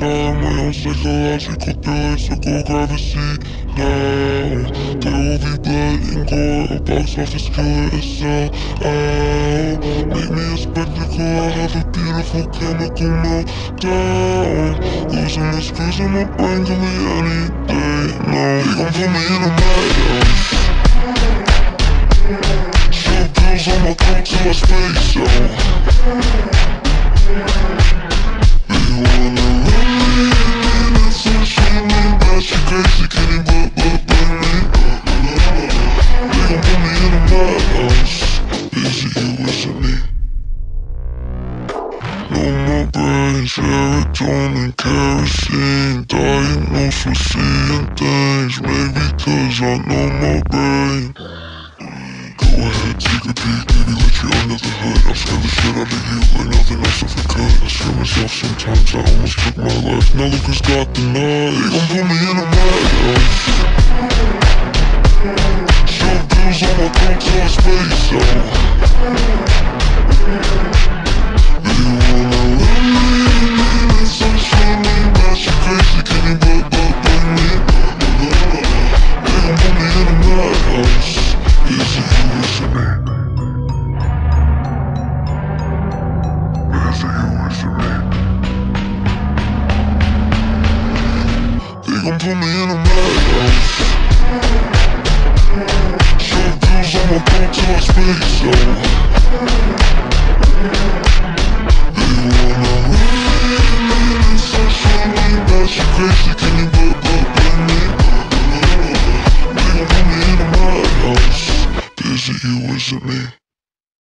my own psychological theoretical gravity now There will be blood and gore, a box office killer SL out Make me a spectacle, I have a beautiful chemical meltdown Losing the screws in my brain can be any day now They gon' put me in a madhouse Shove pills on my throat till I space out serotonin, kerosene Diagnosed with seeing things Maybe cause I know my brain Go ahead, take a peek, baby, let you under the hood I'll scare the shit out of you like nothing else I could I scare myself sometimes, I almost took my Now who's got the knife put me in a Shove pills on my throat space gon' put me in a madhouse on my throat till I space out They wanna run in sunshine, lean back, she crazy, can you but, but, but me? They gon' put me in a madhouse Is it you, is it me?